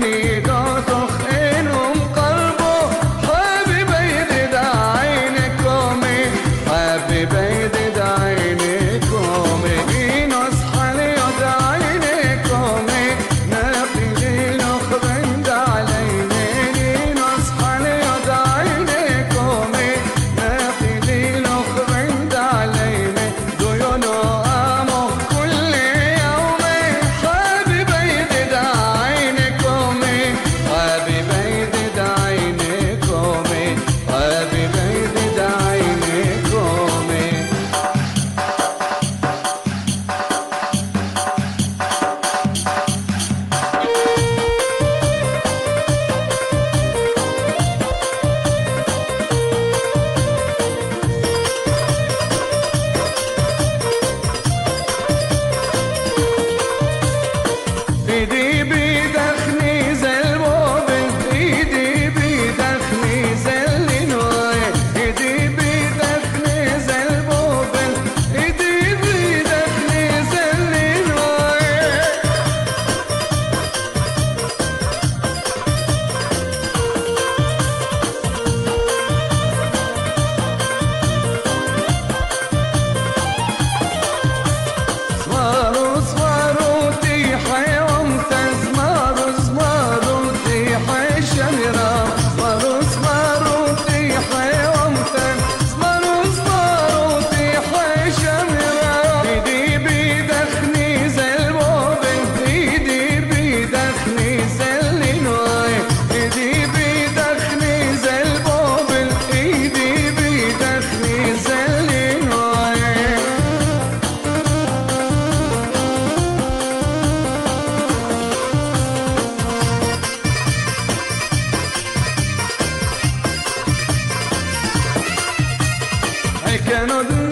मैंने I cannot